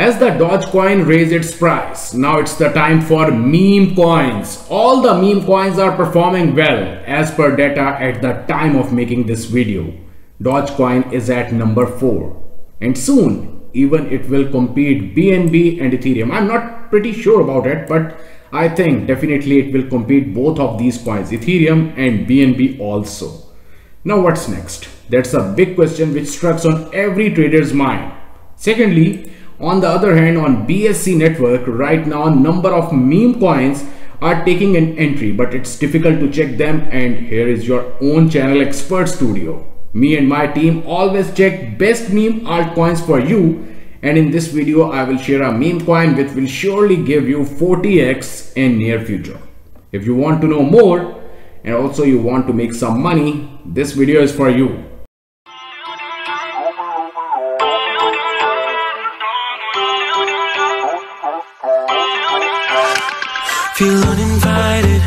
As the Dogecoin raised its price, now it's the time for meme coins. All the meme coins are performing well as per data at the time of making this video. Dogecoin is at number 4 and soon even it will compete BNB and Ethereum. I'm not pretty sure about it but I think definitely it will compete both of these coins Ethereum and BNB also. Now what's next? That's a big question which strikes on every trader's mind. Secondly, on the other hand, on BSC network, right now, number of meme coins are taking an entry, but it's difficult to check them. And here is your own channel expert studio. Me and my team always check best meme altcoins for you. And in this video, I will share a meme coin which will surely give you 40x in near future. If you want to know more and also you want to make some money, this video is for you. Feel uninvited.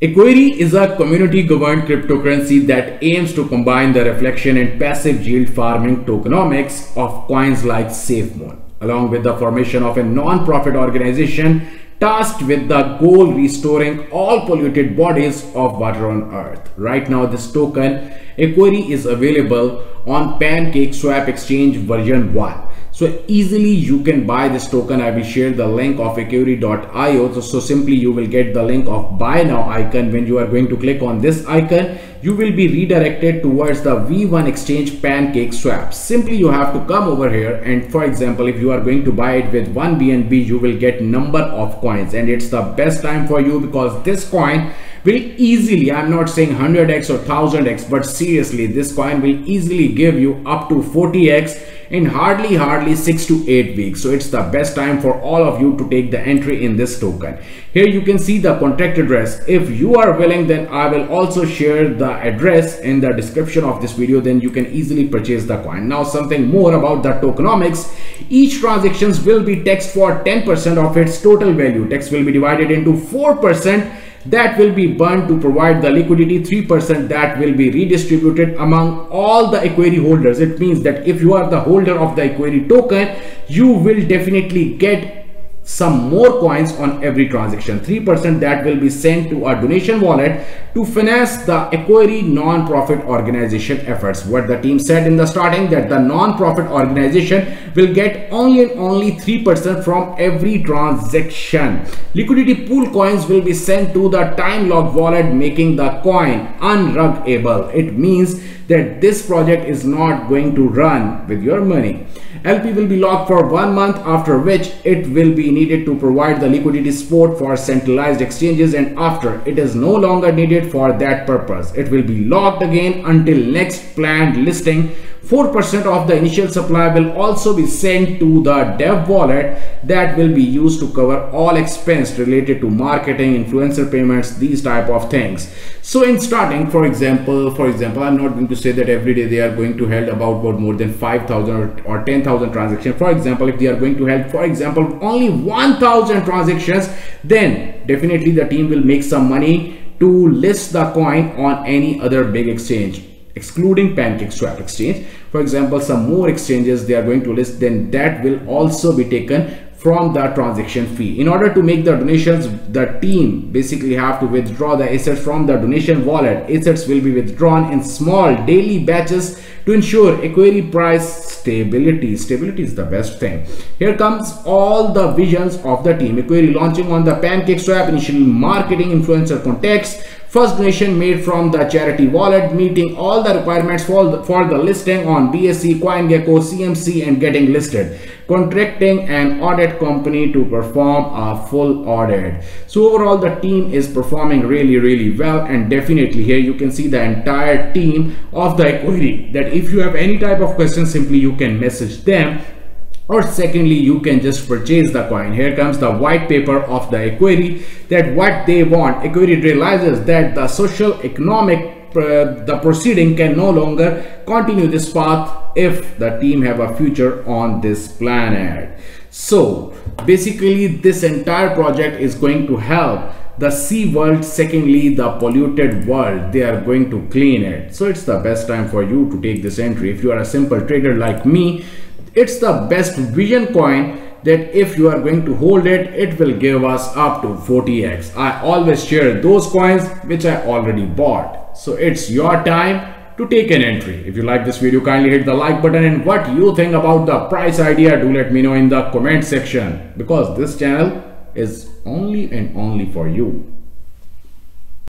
Aquari is a community governed cryptocurrency that aims to combine the reflection and passive yield farming tokenomics of coins like SafeMoon, along with the formation of a non-profit organization tasked with the goal restoring all polluted bodies of water on earth. Right now this token Aquari is available on Pancake Swap Exchange version 1 so easily you can buy this token. I will share the link of aquari.io. So, so simply you will get the link of buy now icon. When you are going to click on this icon, you will be redirected towards the V1 exchange pancake swap. Simply you have to come over here and for example, if you are going to buy it with one BNB, you will get number of coins and it's the best time for you because this coin will easily, I'm not saying 100x or 1000x, but seriously, this coin will easily give you up to 40x in hardly hardly 6 to 8 weeks. So it's the best time for all of you to take the entry in this token. Here you can see the contract address. If you are willing then I will also share the address in the description of this video then you can easily purchase the coin. Now something more about the tokenomics. Each transactions will be taxed for 10% of its total value. Tax will be divided into 4% that will be burned to provide the liquidity. 3% that will be redistributed among all the Aquari holders. It means that if you are the holder of the Aquari token you will definitely get some more coins on every transaction. 3% that will be sent to a donation wallet to finance the Aquari non-profit organization efforts. What the team said in the starting that the non-profit organization will get only and only 3% from every transaction. Liquidity pool coins will be sent to the time lock wallet making the coin unruggable. It means that this project is not going to run with your money LP will be locked for one month after which it will be needed to provide the liquidity support for centralized exchanges and after it is no longer needed for that purpose. It will be locked again until next planned listing 4% of the initial supply will also be sent to the dev wallet that will be used to cover all expense related to marketing, influencer payments, these type of things. So in starting, for example, for example, I'm not going to say that every day they are going to hold about, more than 5,000 or, or 10,000 transactions. For example, if they are going to help, for example, only 1,000 transactions, then definitely the team will make some money to list the coin on any other big exchange excluding pancake swap exchange. For example some more exchanges they are going to list then that will also be taken from the transaction fee. In order to make the donations the team basically have to withdraw the assets from the donation wallet. Assets will be withdrawn in small daily batches to ensure Aquari price stability. Stability is the best thing. Here comes all the visions of the team. Aquari launching on the pancake swap initially marketing influencer context First donation made from the charity wallet, meeting all the requirements for the, for the listing on BSC, CoinGecko, CMC and getting listed. Contracting an audit company to perform a full audit. So overall the team is performing really really well and definitely here you can see the entire team of the Aquari that if you have any type of question simply you can message them or secondly you can just purchase the coin. Here comes the white paper of the Aquari that what they want. Aquari realizes that the social economic uh, the proceeding can no longer continue this path if the team have a future on this planet. So basically this entire project is going to help the sea world. Secondly the polluted world. They are going to clean it. So it's the best time for you to take this entry. If you are a simple trader like me it's the best vision coin that if you are going to hold it it will give us up to 40x i always share those coins which i already bought. So it's your time to take an entry. If you like this video kindly hit the like button. And what you think about the price idea do let me know in the comment section. Because this channel is only and only for you